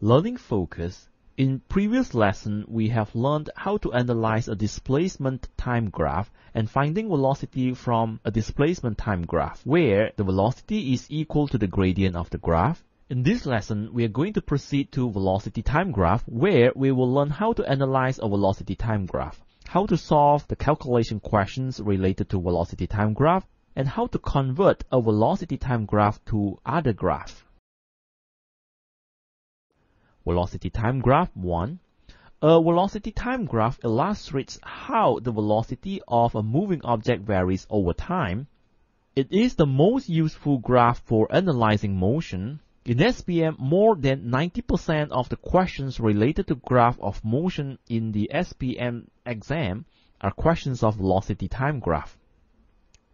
Learning focus. In previous lesson, we have learned how to analyze a displacement time graph and finding velocity from a displacement time graph, where the velocity is equal to the gradient of the graph. In this lesson, we are going to proceed to velocity time graph, where we will learn how to analyze a velocity time graph, how to solve the calculation questions related to velocity time graph, and how to convert a velocity time graph to other graph. Velocity time graph 1. A velocity time graph illustrates how the velocity of a moving object varies over time. It is the most useful graph for analyzing motion. In SPM, more than 90% of the questions related to graph of motion in the SPM exam are questions of velocity time graph.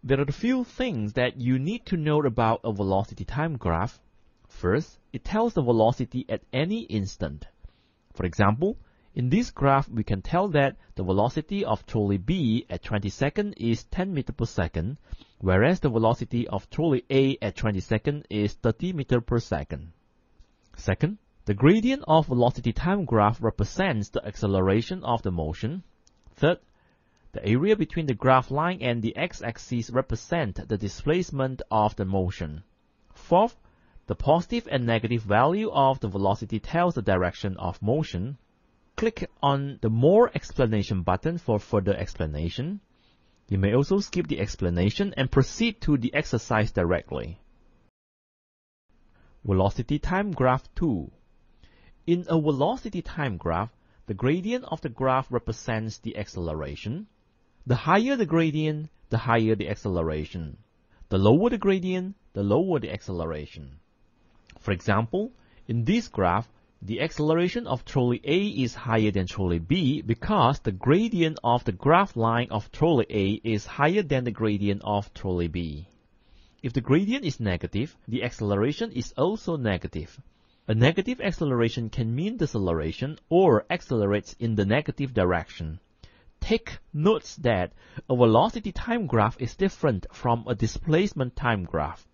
There are a few things that you need to know about a velocity time graph. First, it tells the velocity at any instant. For example, in this graph, we can tell that the velocity of trolley B at 20 seconds is 10 meter per second, whereas the velocity of trolley A at 20 seconds is 30 meter per second. Second, the gradient of velocity time graph represents the acceleration of the motion. Third, the area between the graph line and the x-axis represent the displacement of the motion. Fourth, the positive and negative value of the velocity tells the direction of motion. Click on the More Explanation button for further explanation. You may also skip the explanation and proceed to the exercise directly. Velocity Time Graph 2 In a velocity time graph, the gradient of the graph represents the acceleration. The higher the gradient, the higher the acceleration. The lower the gradient, the lower the acceleration. For example, in this graph, the acceleration of trolley A is higher than trolley B because the gradient of the graph line of trolley A is higher than the gradient of trolley B. If the gradient is negative, the acceleration is also negative. A negative acceleration can mean deceleration or accelerates in the negative direction. Take note that a velocity time graph is different from a displacement time graph.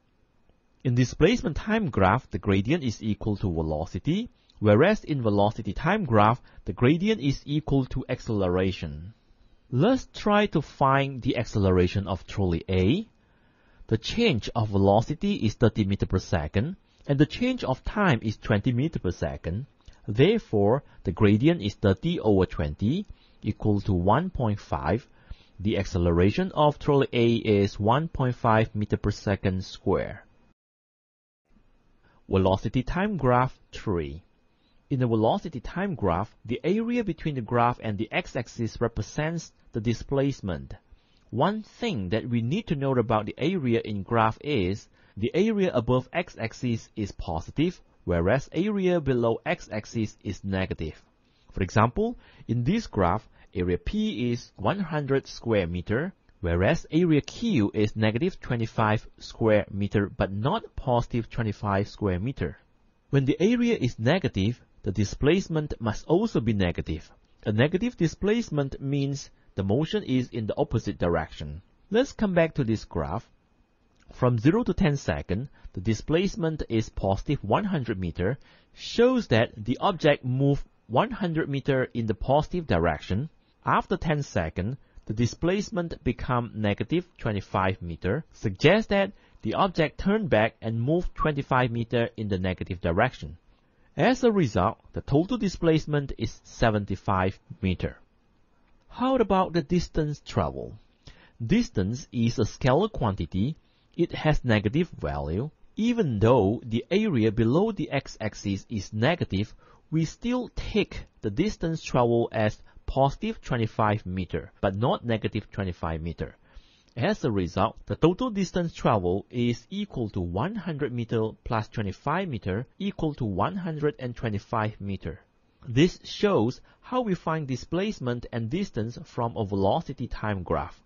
In displacement time graph, the gradient is equal to velocity, whereas in velocity time graph, the gradient is equal to acceleration. Let's try to find the acceleration of trolley A. The change of velocity is 30 meter per second, and the change of time is 20 meter per second. Therefore, the gradient is 30 over 20, equal to 1.5. The acceleration of trolley A is 1.5 meter per second square. Velocity time graph 3. In the velocity time graph, the area between the graph and the x-axis represents the displacement. One thing that we need to know about the area in graph is the area above x-axis is positive, whereas area below x-axis is negative. For example, in this graph, area P is 100 square meter, whereas area Q is negative 25 square meter but not positive 25 square meter. When the area is negative, the displacement must also be negative. A negative displacement means the motion is in the opposite direction. Let's come back to this graph. From 0 to 10 seconds, the displacement is positive 100 meter, shows that the object moved 100 meter in the positive direction. After 10 seconds, the displacement become negative 25 meter, suggests that the object turned back and moved 25 meter in the negative direction. As a result, the total displacement is 75 meter. How about the distance traveled? Distance is a scalar quantity. It has negative value. Even though the area below the x-axis is negative, we still take the distance traveled as positive 25 meter, but not negative 25 meter. As a result, the total distance traveled is equal to 100 meter plus 25 meter equal to 125 meter. This shows how we find displacement and distance from a velocity time graph.